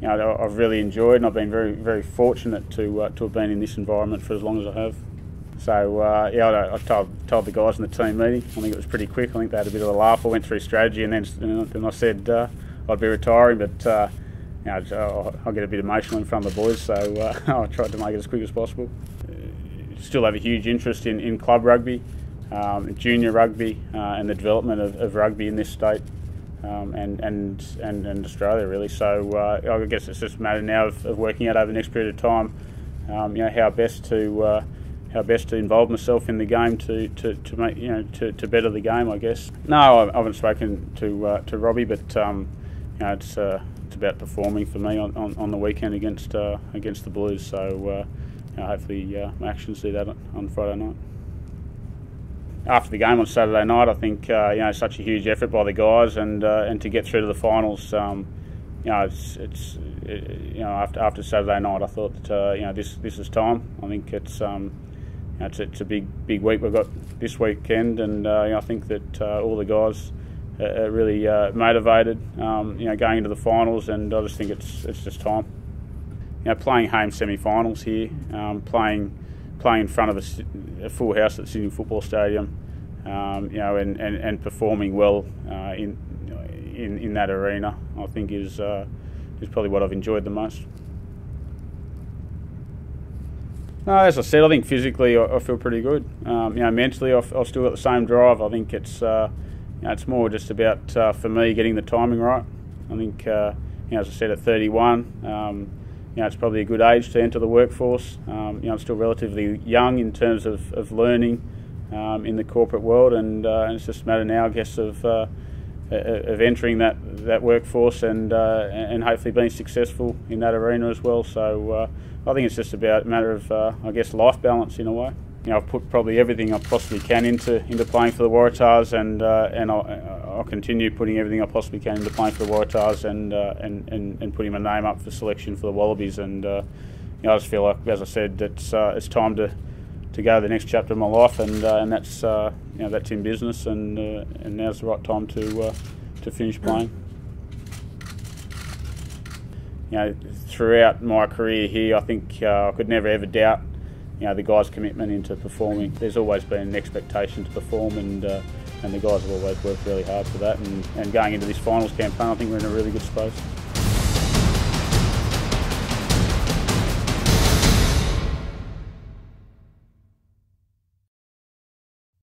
you know, I've really enjoyed, and I've been very, very fortunate to uh, to have been in this environment for as long as I have. So uh, yeah, I, I, told told the guys in the team meeting. I think it was pretty quick. I think they had a bit of a laugh. I went through strategy, and then then I said uh, I'd be retiring, but uh, you know, I'll, get a bit emotional in front of the boys. So uh, I tried to make it as quick as possible. Still have a huge interest in, in club rugby, um, junior rugby, uh, and the development of, of rugby in this state um, and, and, and, and Australia really. So uh, I guess it's just a matter now of, of, working out over the next period of time, um, you know, how best to uh, how best to involve myself in the game to, to, to make you know to, to better the game. I guess. No, I haven't spoken to uh, to Robbie, but um, you know it's uh, it's about performing for me on, on, on the weekend against uh, against the Blues. So uh, you know, hopefully my actions see that on Friday night after the game on Saturday night, I think uh, you know such a huge effort by the guys, and uh, and to get through to the finals, um, you know, it's, it's it, you know after after Saturday night, I thought that uh, you know this this is time. I think it's um, you know, it's, it's, a big big week we've got this weekend, and uh, you know, I think that uh, all the guys are really uh, motivated, um, you know, going into the finals, and I just think it's it's just time. You know, playing home semi-finals here, um, playing playing in front of a, a full house at Sydney Football Stadium, um, you know, and, and, and performing well uh, in, in in that arena, I think is uh, is probably what I've enjoyed the most. No, as I said, I think physically I, I feel pretty good. Um, you know, mentally I've, I've, still got the same drive. I think it's uh, you know, it's more just about uh, for me getting the timing right. I think uh, you know, as I said, at 31. Um, you know, it's probably a good age to enter the workforce. Um, you know, I'm still relatively young in terms of, of learning um, in the corporate world, and, uh, and, it's just a matter now, I guess, of uh, of entering that that workforce and uh, and hopefully being successful in that arena as well. So uh, I think it's just about a matter of, uh, I guess, life balance in a way you know, I've put probably everything I possibly can into into playing for the Waratahs, and uh, and I'll, I'll, continue putting everything I possibly can into playing for the Waratahs, and uh, and, and and putting my name up for selection for the Wallabies. And uh, you know, I just feel like, as I said, it's uh, it's time to to go to the next chapter of my life, and uh, and that's uh, you know that's in business, and and now's the right time to to finish playing. You know, throughout my career here, I think I could never ever doubt you know the guys' commitment into performing. There's always been an expectation to perform, and uh, and the guys have always worked really hard for that. And, and going into this finals campaign, I think we're in a really good space.